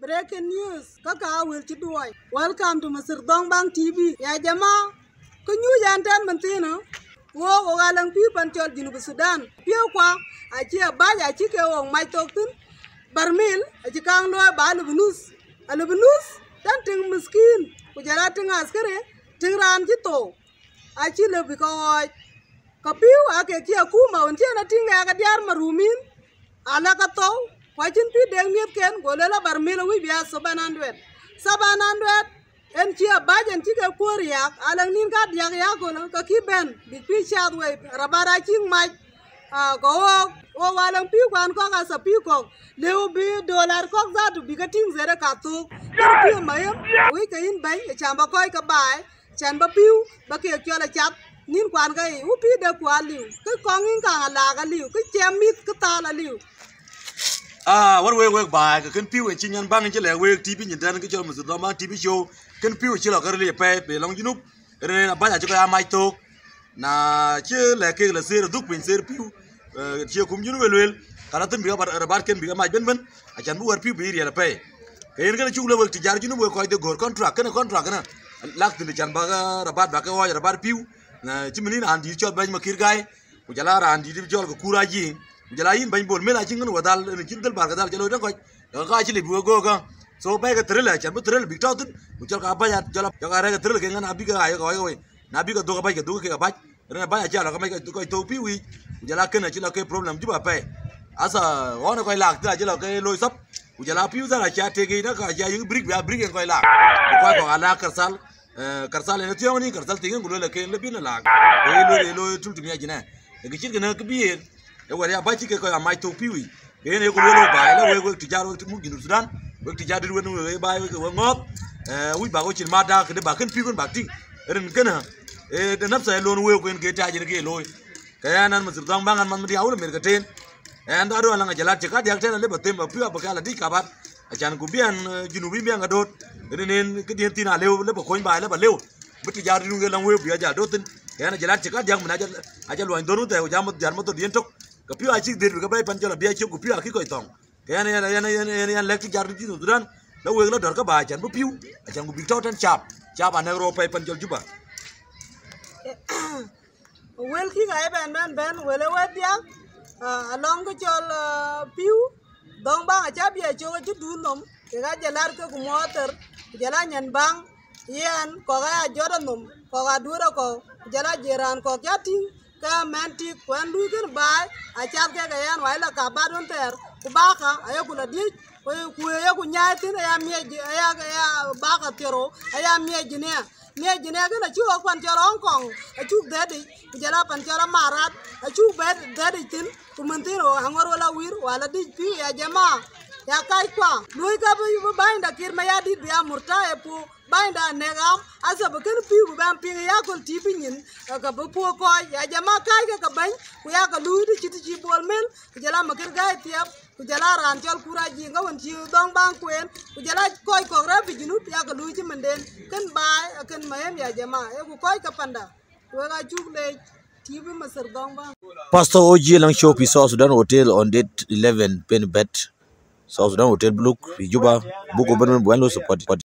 breaking news. Kaka wil ci welcome to Masir Dong Bang TV ya jama. Ko nyu yan tan man tino wo o galang pi pan chol jinu Sudan. Piu kwa a ci ba ke wo mai tok tun barmil a ci kang lo ba lu bunus a lu bunus tan ting miskin. Ku jara ting askare ting ran ci to a ci le bi ko ka piu a ke ki diar marumin. Ala ka wajin pi deng miet ken gole la bar mil wi bia saban hundred saban hundred en chi abajen chi ke kuor yak. Alang nin ka yak yak golo, ka ki ben bi pi chat we rabara ching mach. A go o walang pi kwan ko ka sa pi ko leu bi dollar ko za tu bi ka ting zere ka tu kar pi mayem wi ka in bai e cha ba koy ka bai. Chan ba piu, ba ke kyo la chat. Nin kwan ka e, u pi de kwa liu. Ka kong in ka la ga liu ka chem mit ka ta la liu à what we work by ka kan piwe chin yan bang chele we tv nyin dan ka chol mu do ma tv show. Kan piwe chilo ka le pe pe long junub re na ba ja ko ya mai to na che le ke le ser duk pin ser piu che kum junub wel kala tan bi ga bar bar ken bi mai ben ben a chan bu war piu bi ri la pe ke yen kana chugla wek tijar junub we ko de gor contract kan contract kan lak tin chan ba ga rabat ba ka wa rabat piu na chimini na andi chol ba ma kir gai. Ku jala ra andi di ko kura ji jala yin bañ bol mela chingan wadal ni chingal bar gadal jalo dan koy ga ga chili bu go ga. So bay ga trela chan bu trela big tawtun bu jal ka baya jala ga ga ga trela ke ngana abiga ay ga ay na bi ga do ga bay ga do ga bay rena baya jala ga may ga koy to pi wi. Jala kana chila ke problem ju ba pe. Asa wona koy lak ta jala ke loy sap. Bu jala pi za la cha te ge na ka ja yu brick ba brick koy lak. Ko ko ala karsal eh, karsal ne tiyo ni karsal tingan gulo la ke le bin lak. E lo lo tultum ya jina ga chir ga na ke biye e wari bachi ke ko amai to piwi ke ne ko lo ba la we we tijar we mu ginu sudan we tijar dir we no we ba we ko ngop eh wi ba ko chin ma da ke ba kan pi kon ba ti ren kana e de nafsa lo we ko ke ta jir ke lo ke nan mu sudan bangan man mi awul mer ke ten e anda do ala jala che dia ten le ba tem ba pi ba ka la di ka ba a ku bian ginu bian ga dot ren ke dien tin a le le ba ko ba le ba le bu tijar dir we lang we bi ja dotin ke na jala che ka dia mu na ja a ja lo ndonu te ja mo jar mo to dien tok piwa chi der ka bai panjala biya chi ku piwa ki ko tong. Ka yana yana yana yana yana yana lek jar di duran la we la dor ka ba chan bu piu a chan ku bi tan chap. Chap an ro pai panjal juba wel ki ga ben ben ben wele wadia along ko chol piu dong bang a cha bia cho ga du nom. Ke ga jalar ko motor jala nyan bang yan ko ga jora nom ko ga dura ko jala jeran ko ting ka menti kwen luikin bai achat ke kayan wai la ka ter. Ku baka ayo kula di, ku ayo ku nyai tin aya mieji aya aya baka tero aya mieji ne. Mieji ne kana chu kwan tero hong kong achu dedi ku jala pan tero marat achu bed dedi tin ku mentiro hangor wala wir wala di pi ya ya kai kwa lu ka bu bai da kir ma ya di bi amurta e pu bainda negam asa ban ping ya kol tipi nyin ka bu po ko ya jama kai ka ban ku ya ka lu di chiti chi bol mel ku jala makir gai tiap ku jala ran chol kura ji nga won chi dong bang kwen ku jala koi ko ra bi jinu ya ka lu chi manden kan bai kan mayem ya jama e ku koi ka panda ku ga le tipi masar dong bang. Pastor OG Lang Pi South Sudan Hotel on date 11 Penbet South Sudan will take look, Juba, Buko Benman, Buenlo support.